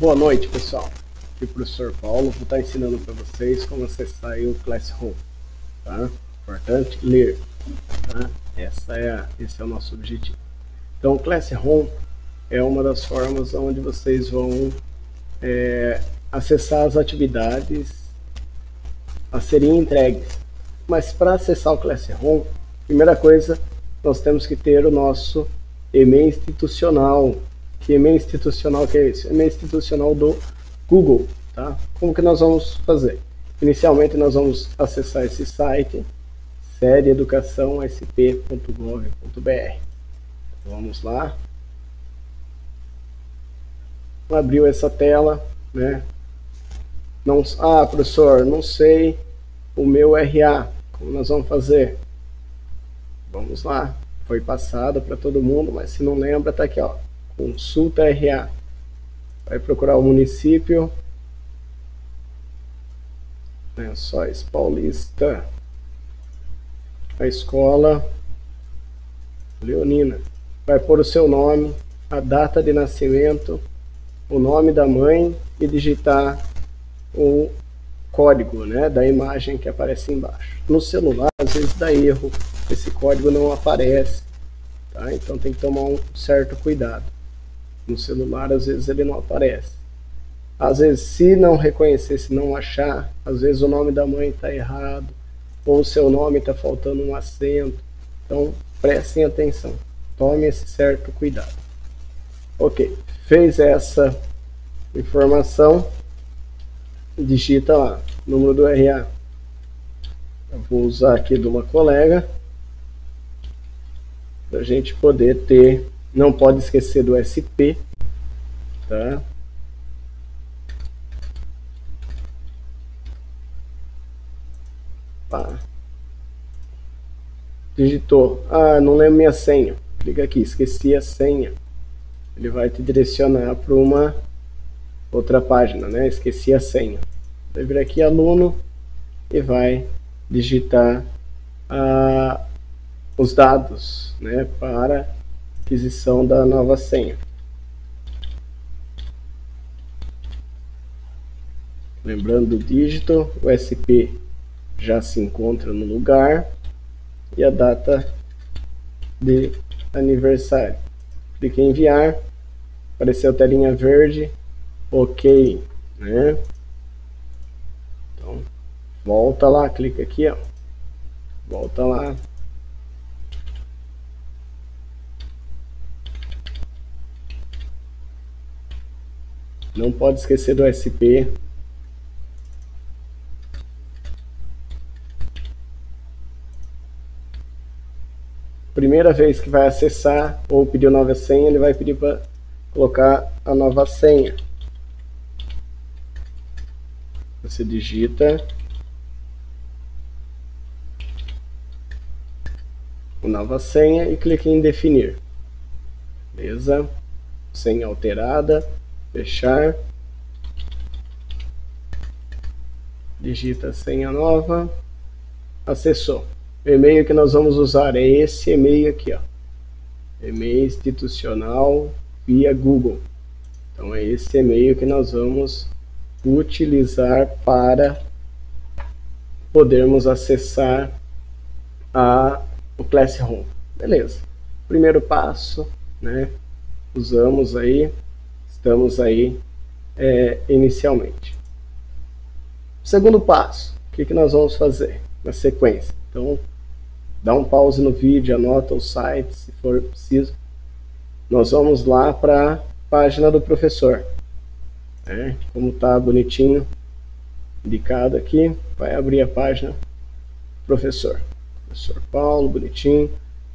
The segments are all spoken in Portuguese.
Boa noite, pessoal. Aqui é o professor Paulo vou estar ensinando para vocês como acessar o Classroom. Tá? Importante ler. Tá? Essa é a, esse é o nosso objetivo. Então, o Classroom é uma das formas onde vocês vão é, acessar as atividades a serem entregues. Mas para acessar o Classroom, primeira coisa, nós temos que ter o nosso e-mail institucional que e-mail institucional que é esse? E-mail institucional do Google, tá? Como que nós vamos fazer? Inicialmente nós vamos acessar esse site serieeducaçãosp.gov.br Vamos lá. Abriu essa tela, né? Não, ah, professor, não sei o meu RA. Como nós vamos fazer? Vamos lá. Foi passado para todo mundo, mas se não lembra, tá aqui, ó Consulta RA. Vai procurar o município. Lençóis Paulista. A escola Leonina. Vai pôr o seu nome, a data de nascimento, o nome da mãe e digitar o código né, da imagem que aparece embaixo. No celular, às vezes dá erro, esse código não aparece, tá? então tem que tomar um certo cuidado no celular, às vezes ele não aparece. Às vezes, se não reconhecer, se não achar, às vezes o nome da mãe está errado, ou o seu nome está faltando um acento. Então, prestem atenção, tome esse certo cuidado. Ok, fez essa informação, digita lá, número do RA. Eu vou usar aqui de uma colega, para a gente poder ter não pode esquecer do SP, tá? Pá. Digitou. Ah, não lembro minha senha. Clica aqui, esqueci a senha. Ele vai te direcionar para uma outra página, né? Esqueci a senha. Vai vir aqui aluno e vai digitar ah, os dados, né? Para aquisição da nova senha. Lembrando do dígito, o SP já se encontra no lugar e a data de aniversário. Clique em enviar, apareceu a telinha verde, ok, né? Então, volta lá, clica aqui, ó, volta lá, Não pode esquecer do SP. Primeira vez que vai acessar ou pedir nova senha, ele vai pedir para colocar a nova senha. Você digita nova senha e clique em definir. Beleza? Senha alterada fechar, digita senha nova, acessou. O e-mail que nós vamos usar é esse e-mail aqui, ó. E-mail institucional via Google. Então é esse e-mail que nós vamos utilizar para podermos acessar a, o Classroom. Beleza. Primeiro passo, né? Usamos aí estamos aí é, inicialmente. Segundo passo, o que, que nós vamos fazer na sequência? Então, dá um pause no vídeo, anota o site se for preciso. Nós vamos lá para a página do professor. É, como está bonitinho indicado aqui, vai abrir a página professor. Professor Paulo, bonitinho,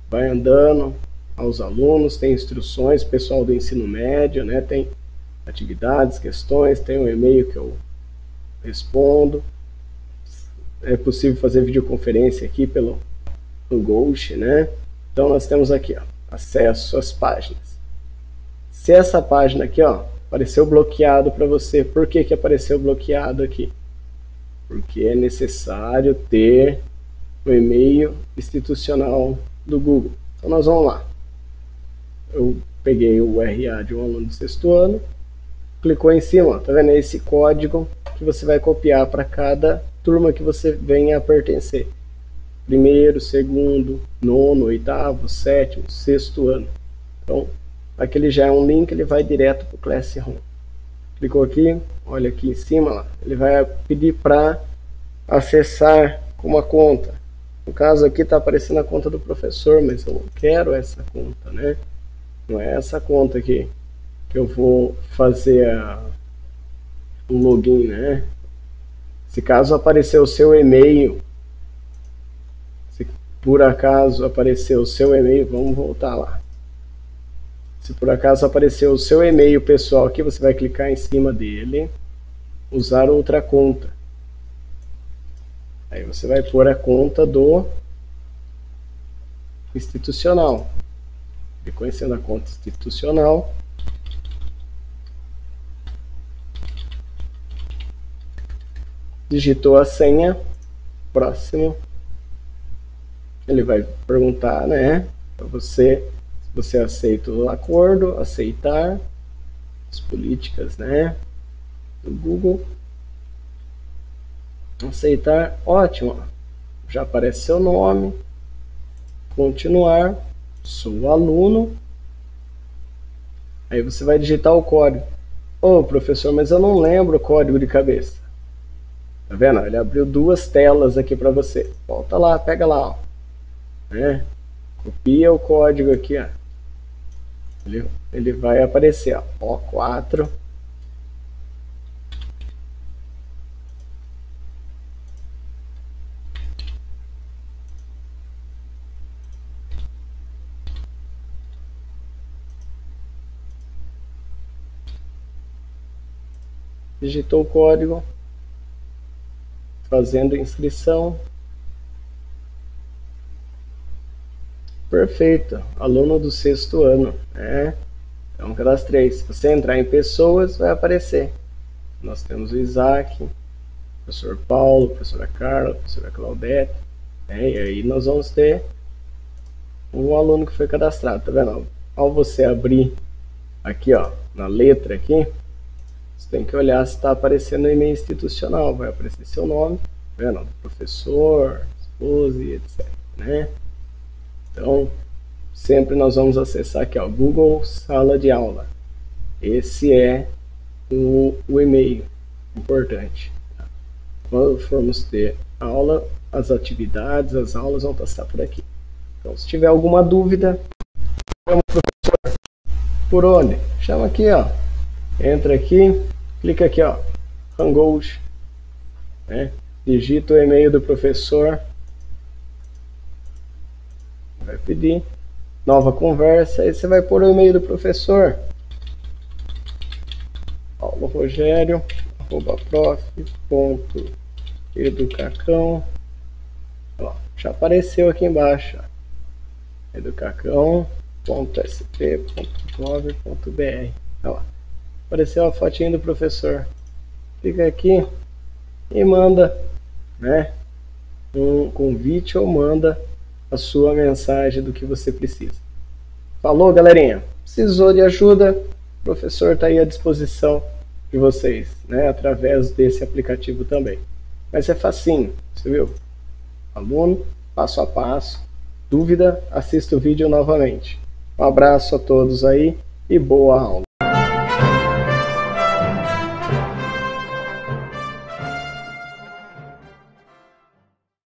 vai andando, aos alunos, tem instruções, pessoal do ensino médio, né? Tem atividades, questões, tem um e-mail que eu respondo. É possível fazer videoconferência aqui pelo no Ghost, né? Então nós temos aqui, ó, acesso às páginas. Se essa página aqui, ó, apareceu bloqueado para você, por que que apareceu bloqueado aqui? Porque é necessário ter o e-mail institucional do Google. Então nós vamos lá eu peguei o RA de um aluno de sexto ano, clicou em cima, tá vendo? Esse código que você vai copiar para cada turma que você venha a pertencer. Primeiro, segundo, nono, oitavo, sétimo, sexto ano. Então, aquele já é um link, ele vai direto para o Classroom. Clicou aqui, olha aqui em cima, lá, ele vai pedir para acessar com uma conta. No caso aqui está aparecendo a conta do professor, mas eu não quero essa conta, né? Não é essa conta aqui que eu vou fazer a, login, né? Se caso aparecer o seu e-mail, se por acaso aparecer o seu e-mail, vamos voltar lá. Se por acaso aparecer o seu e-mail pessoal aqui, você vai clicar em cima dele, usar outra conta. Aí você vai pôr a conta do institucional. Reconhecendo a conta institucional. Digitou a senha. Próximo. Ele vai perguntar, né? Para você se você aceita o acordo, aceitar as políticas, né? Do Google. Aceitar, ótimo. Já aparece seu nome. Continuar. Sou aluno. Aí você vai digitar o código. Ô oh, professor, mas eu não lembro o código de cabeça. Tá vendo? Ele abriu duas telas aqui para você. Volta lá, pega lá. Ó. Né? Copia o código aqui. Ó. Ele, ele vai aparecer. Ó. O4 digitou o código, fazendo inscrição. Perfeito, aluno do sexto ano. É, então cadastrei. Se você entrar em pessoas, vai aparecer. Nós temos o Isaac, o professor Paulo, a professora Carla, a professora Claudete. É, e aí nós vamos ter um aluno que foi cadastrado, tá vendo? Ao você abrir aqui, ó, na letra aqui, você tem que olhar se está aparecendo no e-mail institucional, vai aparecer seu nome, vendo? professor, esposa etc. Né? Então, sempre nós vamos acessar aqui, ó, Google Sala de Aula. Esse é o, o e-mail importante. Tá? Quando formos ter aula, as atividades, as aulas vão passar por aqui. Então, se tiver alguma dúvida, chama o professor. Por onde? Chama aqui, ó entra aqui, clica aqui, ó, Hangout, né? digita o e-mail do professor, vai pedir nova conversa, aí você vai pôr o e-mail do professor, Paulo Rogério, arroba prof, ponto, educacão, ó, já apareceu aqui embaixo, educacão.sp.gov.br, ó apareceu a fotinha do professor. Clica aqui e manda né, um convite ou manda a sua mensagem do que você precisa. Falou, galerinha? Precisou de ajuda? O professor está aí à disposição de vocês, né, através desse aplicativo também. Mas é facinho, você viu? Aluno, passo a passo. Dúvida? Assista o vídeo novamente. Um abraço a todos aí e boa aula.